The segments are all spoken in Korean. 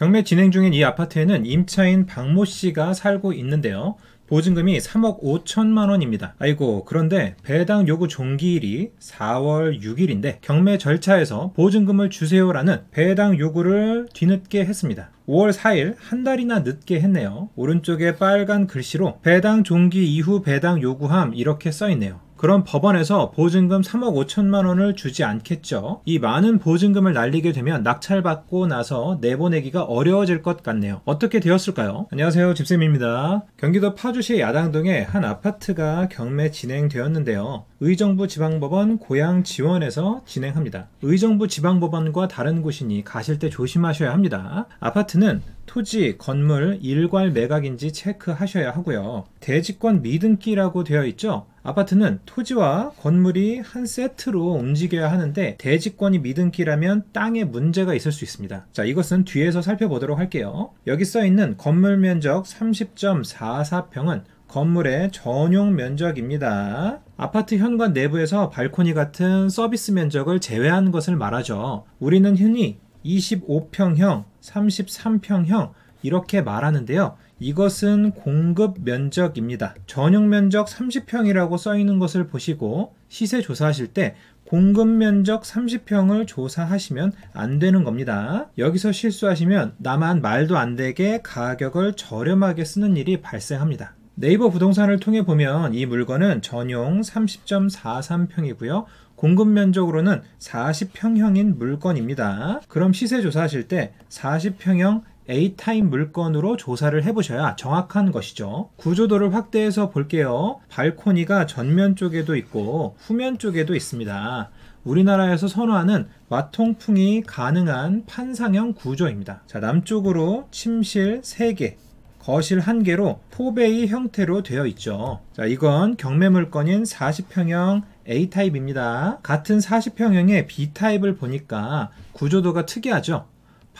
경매 진행 중인 이 아파트에는 임차인 박모 씨가 살고 있는데요. 보증금이 3억 5천만 원입니다. 아이고 그런데 배당 요구 종기일이 4월 6일인데 경매 절차에서 보증금을 주세요라는 배당 요구를 뒤늦게 했습니다. 5월 4일 한 달이나 늦게 했네요. 오른쪽에 빨간 글씨로 배당 종기 이후 배당 요구함 이렇게 써 있네요. 그럼 법원에서 보증금 3억 5천만 원을 주지 않겠죠. 이 많은 보증금을 날리게 되면 낙찰받고 나서 내보내기가 어려워질 것 같네요. 어떻게 되었을까요? 안녕하세요. 집쌤입니다. 경기도 파주시 야당동에 한 아파트가 경매 진행되었는데요. 의정부 지방법원 고양 지원에서 진행합니다. 의정부 지방법원과 다른 곳이니 가실 때 조심하셔야 합니다. 아파트는 토지, 건물, 일괄 매각인지 체크하셔야 하고요. 대지권 미등기라고 되어 있죠? 아파트는 토지와 건물이 한 세트로 움직여야 하는데 대지권이 미등기라면 땅에 문제가 있을 수 있습니다. 자, 이것은 뒤에서 살펴보도록 할게요. 여기 써 있는 건물 면적 30.44평은 건물의 전용 면적입니다. 아파트 현관 내부에서 발코니 같은 서비스 면적을 제외한 것을 말하죠. 우리는 흔히 25평형, 33평형 이렇게 말하는데요. 이것은 공급 면적입니다. 전용 면적 30평이라고 써 있는 것을 보시고 시세 조사하실 때 공급 면적 30평을 조사하시면 안 되는 겁니다. 여기서 실수하시면 나만 말도 안 되게 가격을 저렴하게 쓰는 일이 발생합니다. 네이버 부동산을 통해 보면 이 물건은 전용 30.43평이고요. 공급 면적으로는 40평형인 물건입니다. 그럼 시세 조사하실 때 40평형 A타입 물건으로 조사를 해보셔야 정확한 것이죠. 구조도를 확대해서 볼게요. 발코니가 전면 쪽에도 있고 후면 쪽에도 있습니다. 우리나라에서 선호하는 마통풍이 가능한 판상형 구조입니다. 자, 남쪽으로 침실 3개, 거실 1개로 포베이 형태로 되어 있죠. 자, 이건 경매 물건인 40평형 A타입입니다. 같은 40평형의 B타입을 보니까 구조도가 특이하죠.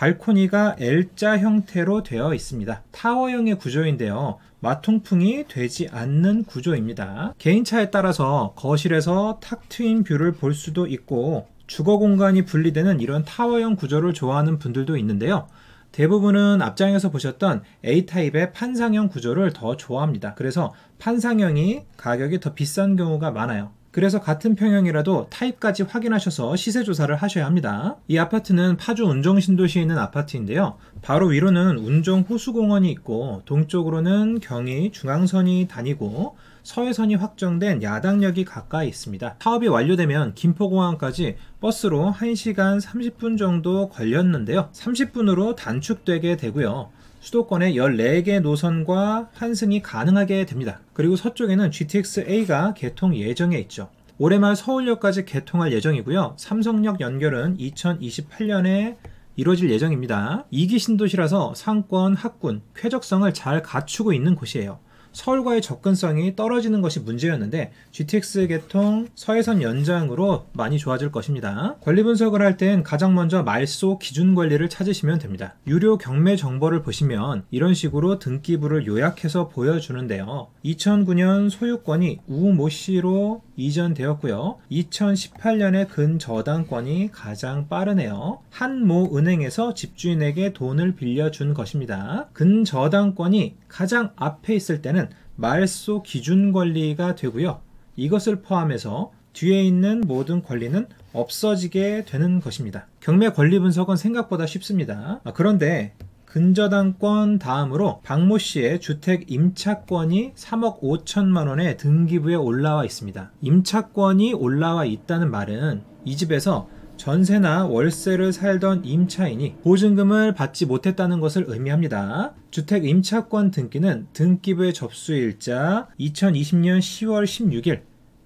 발코니가 L자 형태로 되어 있습니다. 타워형의 구조인데요. 맞통풍이 되지 않는 구조입니다. 개인차에 따라서 거실에서 탁 트인 뷰를 볼 수도 있고 주거 공간이 분리되는 이런 타워형 구조를 좋아하는 분들도 있는데요. 대부분은 앞장에서 보셨던 A타입의 판상형 구조를 더 좋아합니다. 그래서 판상형이 가격이 더 비싼 경우가 많아요. 그래서 같은 평형이라도 타입까지 확인하셔서 시세 조사를 하셔야 합니다. 이 아파트는 파주 운정 신도시에 있는 아파트인데요. 바로 위로는 운정 호수공원이 있고 동쪽으로는 경의 중앙선이 다니고 서해선이 확정된 야당역이 가까이 있습니다. 사업이 완료되면 김포공항까지 버스로 1시간 30분 정도 걸렸는데요. 30분으로 단축되게 되고요. 수도권에 14개 노선과 환승이 가능하게 됩니다. 그리고 서쪽에는 GTX-A가 개통 예정에 있죠. 올해 말 서울역까지 개통할 예정이고요. 삼성역 연결은 2028년에 이루어질 예정입니다. 2기 신도시라서 상권, 학군, 쾌적성을 잘 갖추고 있는 곳이에요. 서울과의 접근성이 떨어지는 것이 문제였는데 GTX 개통 서해선 연장으로 많이 좋아질 것입니다. 관리 분석을 할 땐 가장 먼저 말소 기준 관리를 찾으시면 됩니다. 유료 경매 정보를 보시면 이런 식으로 등기부를 요약해서 보여주는데요. 2009년 소유권이 우모 씨로 이전되었고요. 2018년에 근저당권이 가장 빠르네요. 한모 은행에서 집주인에게 돈을 빌려준 것입니다. 근저당권이 가장 앞에 있을 때는 말소 기준 권리가 되고요. 이것을 포함해서 뒤에 있는 모든 권리는 없어지게 되는 것입니다. 경매 권리 분석은 생각보다 쉽습니다. 아, 그런데 근저당권 다음으로 박모 씨의 주택 임차권이 3억 5천만 원의 등기부에 올라와 있습니다. 임차권이 올라와 있다는 말은 이 집에서 전세나 월세를 살던 임차인이 보증금을 받지 못했다는 것을 의미합니다. 주택 임차권 등기는 등기부의 접수일자 2020년 10월 16일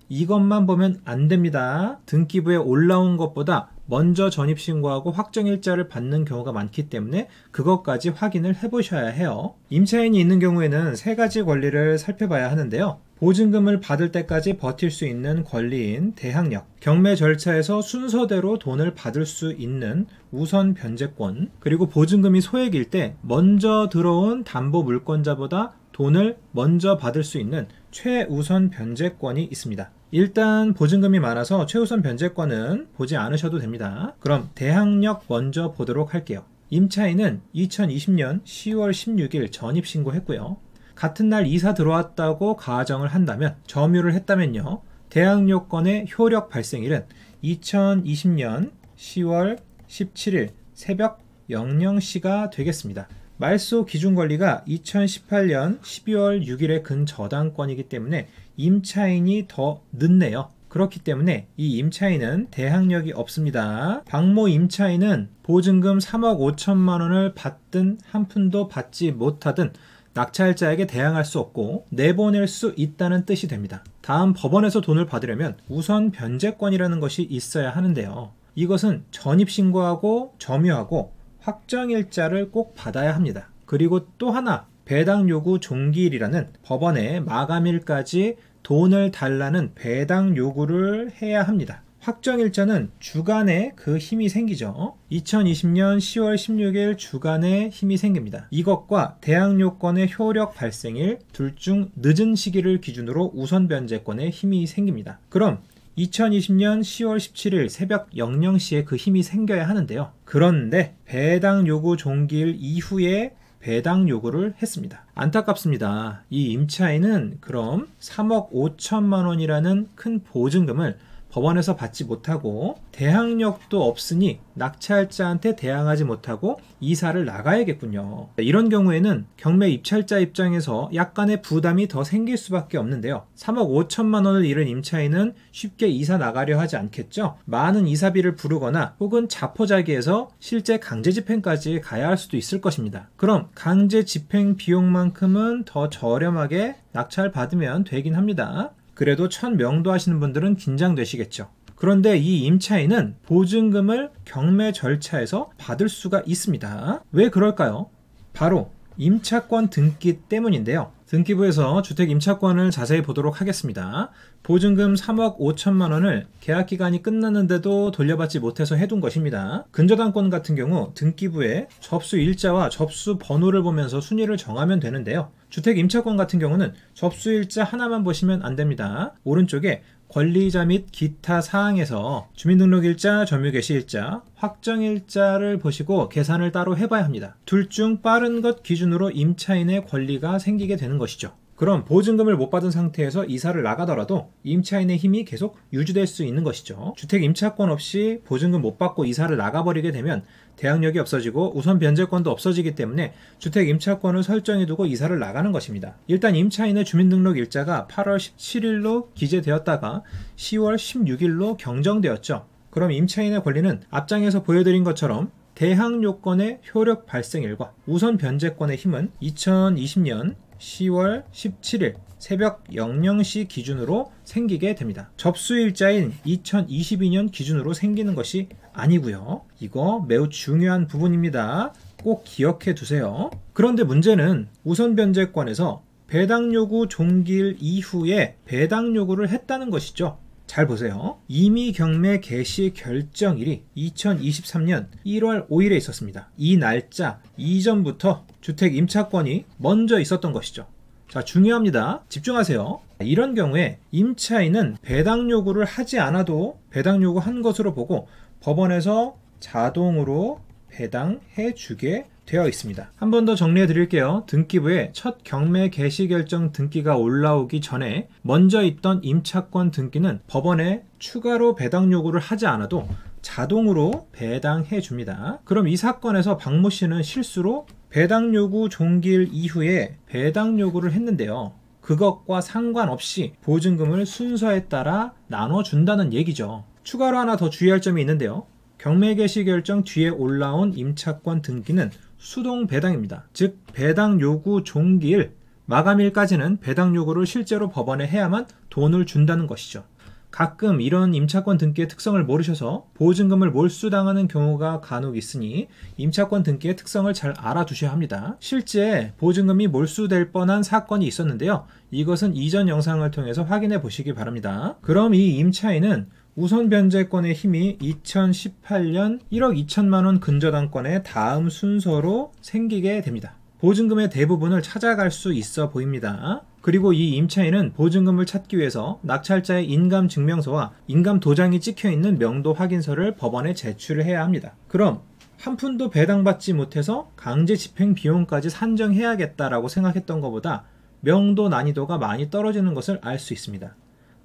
이것만 보면 안 됩니다. 등기부에 올라온 것보다 먼저 전입 신고하고 확정 일자를 받는 경우가 많기 때문에 그것까지 확인을 해보셔야 해요. 임차인이 있는 경우에는 세 가지 권리를 살펴봐야 하는데요. 보증금을 받을 때까지 버틸 수 있는 권리인 대항력, 경매 절차에서 순서대로 돈을 받을 수 있는 우선 변제권, 그리고 보증금이 소액일 때 먼저 들어온 담보 물권자보다 돈을 먼저 받을 수 있는 최우선 변제권이 있습니다. 일단 보증금이 많아서 최우선 변제권은 보지 않으셔도 됩니다. 그럼 대항력 먼저 보도록 할게요. 임차인은 2020년 10월 16일 전입 신고했고요. 같은 날 이사 들어왔다고 가정을 한다면 점유를 했다면요. 대항 요건의 효력 발생일은 2020년 10월 17일 새벽 00시가 되겠습니다. 말소 기준 권리가 2018년 12월 6일에 근저당권이기 때문에 임차인이 더 늦네요. 그렇기 때문에 이 임차인은 대항력이 없습니다. 박모 임차인은 보증금 3억 5천만 원을 받든 한 푼도 받지 못하든 낙찰자에게 대항할 수 없고 내보낼 수 있다는 뜻이 됩니다. 다음 법원에서 돈을 받으려면 우선 변제권이라는 것이 있어야 하는데요. 이것은 전입신고하고 점유하고 확정일자를 꼭 받아야 합니다. 그리고 또 하나 배당 요구 종기일이라는 법원의 마감일까지 돈을 달라는 배당 요구를 해야 합니다. 확정일자는 주간에 그 힘이 생기죠. 2020년 10월 16일 주간에 힘이 생깁니다. 이것과 대항요건의 효력 발생일 둘 중 늦은 시기를 기준으로 우선 변제권의 힘이 생깁니다. 그럼 2020년 10월 17일 새벽 00시에 그 힘이 생겨야 하는데요. 그런데 배당 요구 종기일 이후에 배당 요구를 했습니다. 안타깝습니다. 이 임차인은 그럼 3억 5천만 원이라는 큰 보증금을 법원에서 받지 못하고 대항력도 없으니 낙찰자한테 대항하지 못하고 이사를 나가야겠군요. 이런 경우에는 경매 입찰자 입장에서 약간의 부담이 더 생길 수밖에 없는데요. 3억 5천만 원을 잃은 임차인은 쉽게 이사 나가려 하지 않겠죠. 많은 이사비를 부르거나 혹은 자포자기해서 실제 강제 집행까지 가야 할 수도 있을 것입니다. 그럼 강제 집행 비용만큼은 더 저렴하게 낙찰 받으면 되긴 합니다. 그래도 천 명도 하시는 분들은 긴장되시겠죠. 그런데 이 임차인은 보증금을 경매 절차에서 받을 수가 있습니다. 왜 그럴까요? 바로 임차권 등기 때문인데요. 등기부에서 주택 임차권을 자세히 보도록 하겠습니다. 보증금 3억 5천만 원을 계약 기간이 끝났는데도 돌려받지 못해서 해둔 것입니다. 근저당권 같은 경우 등기부에 접수 일자와 접수 번호를 보면서 순위를 정하면 되는데요. 주택 임차권 같은 경우는 접수 일자 하나만 보시면 안 됩니다. 오른쪽에 권리자 및 기타 사항에서 주민등록일자, 점유개시일자, 확정일자를 보시고 계산을 따로 해봐야 합니다. 둘 중 빠른 것 기준으로 임차인의 권리가 생기게 되는 것이죠. 그럼 보증금을 못 받은 상태에서 이사를 나가더라도 임차인의 힘이 계속 유지될 수 있는 것이죠. 주택 임차권 없이 보증금 못 받고 이사를 나가버리게 되면 대항력이 없어지고 우선 변제권도 없어지기 때문에 주택 임차권을 설정해 두고 이사를 나가는 것입니다. 일단 임차인의 주민등록 일자가 8월 17일로 기재되었다가 10월 16일로 경정되었죠. 그럼 임차인의 권리는 앞장에서 보여드린 것처럼 대항 요건의 효력 발생일과 우선 변제권의 힘은 2020년 10월 17일 새벽 00시 기준으로 생기게 됩니다. 접수일자인 2022년 기준으로 생기는 것이 아니고요. 이거 매우 중요한 부분입니다. 꼭 기억해 두세요. 그런데 문제는 우선 변제권에서 배당 요구 종기일 이후에 배당 요구를 했다는 것이죠. 잘 보세요. 이미 경매 개시 결정일이 2023년 1월 5일에 있었습니다. 이 날짜 이전부터 주택 임차권이 먼저 있었던 것이죠. 자, 중요합니다. 집중하세요. 이런 경우에 임차인은 배당 요구를 하지 않아도 배당 요구한 것으로 보고 법원에서 자동으로 배당해 주게 되어 있습니다. 한 번 더 정리해 드릴게요. 등기부에 첫 경매 개시 결정 등기가 올라오기 전에 먼저 있던 임차권 등기는 법원에 추가로 배당 요구를 하지 않아도 자동으로 배당해 줍니다. 그럼 이 사건에서 박모 씨는 실수로 배당 요구 종기일 이후에 배당 요구를 했는데요. 그것과 상관없이 보증금을 순서에 따라 나눠준다는 얘기죠. 추가로 하나 더 주의할 점이 있는데요. 경매 개시 결정 뒤에 올라온 임차권 등기는 수동 배당입니다. 즉 배당 요구 종기일 마감일까지는 배당 요구를 실제로 법원에 해야만 돈을 준다는 것이죠. 가끔 이런 임차권 등기의 특성을 모르셔서 보증금을 몰수당하는 경우가 간혹 있으니 임차권 등기의 특성을 잘 알아두셔야 합니다. 실제 보증금이 몰수될 뻔한 사건이 있었는데요. 이것은 이전 영상을 통해서 확인해 보시기 바랍니다. 그럼 이 임차인은 우선 변제권의 힘이 2018년 1억 2천만 원 근저당권의 다음 순서로 생기게 됩니다. 보증금의 대부분을 찾아갈 수 있어 보입니다. 그리고 이 임차인은 보증금을 찾기 위해서 낙찰자의 인감 증명서와 인감 도장이 찍혀 있는 명도 확인서를 법원에 제출을 해야 합니다. 그럼 한 푼도 배당받지 못해서 강제 집행 비용까지 산정해야겠다라고 생각했던 것보다 명도 난이도가 많이 떨어지는 것을 알 수 있습니다.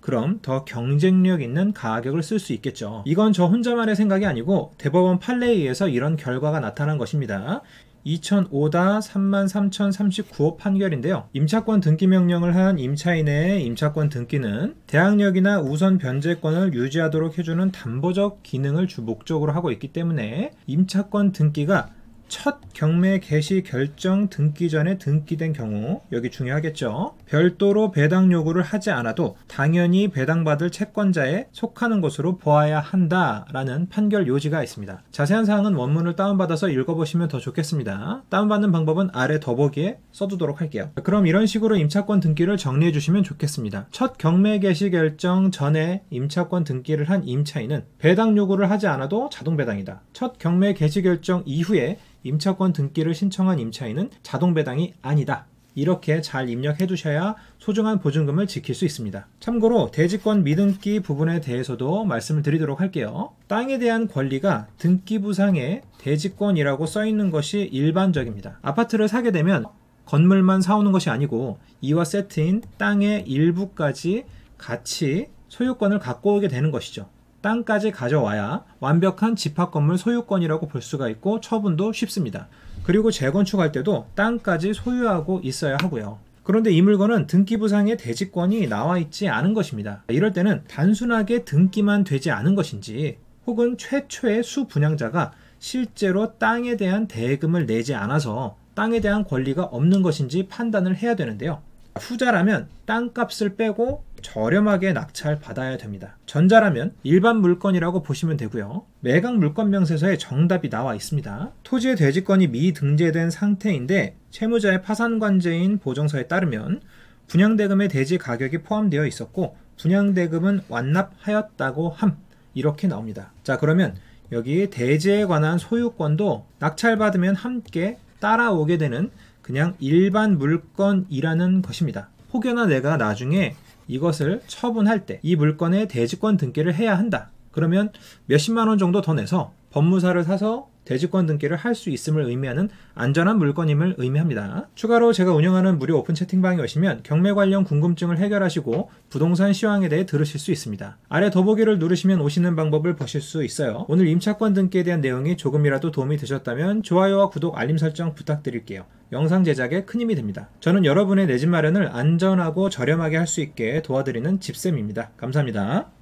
그럼 더 경쟁력 있는 가격을 쓸 수 있겠죠. 이건 저 혼자만의 생각이 아니고 대법원 판례에 서 이런 결과가 나타난 것입니다. 2005다 33,039호 판결인데요. 임차권 등기 명령을 한 임차인의 임차권 등기는 대항력이나 우선 변제권을 유지하도록 해주는 담보적 기능을 주 목적으로 하고 있기 때문에 임차권 등기가 첫 경매 개시 결정 등기 전에 등기된 경우 여기 중요하겠죠. 별도로 배당 요구를 하지 않아도 당연히 배당받을 채권자에 속하는 것으로 보아야 한다라는 판결 요지가 있습니다. 자세한 사항은 원문을 다운받아서 읽어보시면 더 좋겠습니다. 다운받는 방법은 아래 더보기에 써두도록 할게요. 그럼 이런 식으로 임차권 등기를 정리해 주시면 좋겠습니다. 첫 경매 개시 결정 전에 임차권 등기를 한 임차인은 배당 요구를 하지 않아도 자동 배당이다. 첫 경매 개시 결정 이후에 임차권 등기를 신청한 임차인은 자동 배당이 아니다. 이렇게 잘 입력해 두셔야 소중한 보증금을 지킬 수 있습니다. 참고로 대지권 미등기 부분에 대해서도 말씀을 드리도록 할게요. 땅에 대한 권리가 등기부상에 대지권이라고 써 있는 것이 일반적입니다. 아파트를 사게 되면 건물만 사오는 것이 아니고 이와 세트인 땅의 일부까지 같이 소유권을 갖고 오게 되는 것이죠. 땅까지 가져와야 완벽한 집합 건물 소유권이라고 볼 수가 있고 처분도 쉽습니다. 그리고 재건축할 때도 땅까지 소유하고 있어야 하고요. 그런데 이 물건은 등기부상의 대지권이 나와 있지 않은 것입니다. 이럴 때는 단순하게 등기만 되지 않은 것인지 혹은 최초의 수분양자가 실제로 땅에 대한 대금을 내지 않아서 땅에 대한 권리가 없는 것인지 판단을 해야 되는데요. 후자라면 땅값을 빼고 저렴하게 낙찰 받아야 됩니다. 전자라면 일반 물건이라고 보시면 되고요. 매각 물건 명세서에 정답이 나와 있습니다. 토지의 대지권이 미등재된 상태인데 채무자의 파산관제인 보정서에 따르면 분양대금의 대지 가격이 포함되어 있었고 분양대금은 완납하였다고 함 이렇게 나옵니다. 자 그러면 여기 대지에 관한 소유권도 낙찰받으면 함께 따라오게 되는 그냥 일반 물건이라는 것입니다. 혹여나 내가 나중에 이것을 처분할 때 이 물건의 대지권 등기를 해야 한다. 그러면 몇십만 원 정도 더 내서 법무사를 사서 대지권 등기를 할 수 있음을 의미하는 안전한 물건임을 의미합니다. 추가로 제가 운영하는 무료 오픈 채팅방에 오시면 경매 관련 궁금증을 해결하시고 부동산 시황에 대해 들으실 수 있습니다. 아래 더보기를 누르시면 오시는 방법을 보실 수 있어요. 오늘 임차권 등기에 대한 내용이 조금이라도 도움이 되셨다면 좋아요와 구독, 알림 설정 부탁드릴게요. 영상 제작에 큰 힘이 됩니다. 저는 여러분의 내 집 마련을 안전하고 저렴하게 할 수 있게 도와드리는 집쌤입니다. 감사합니다.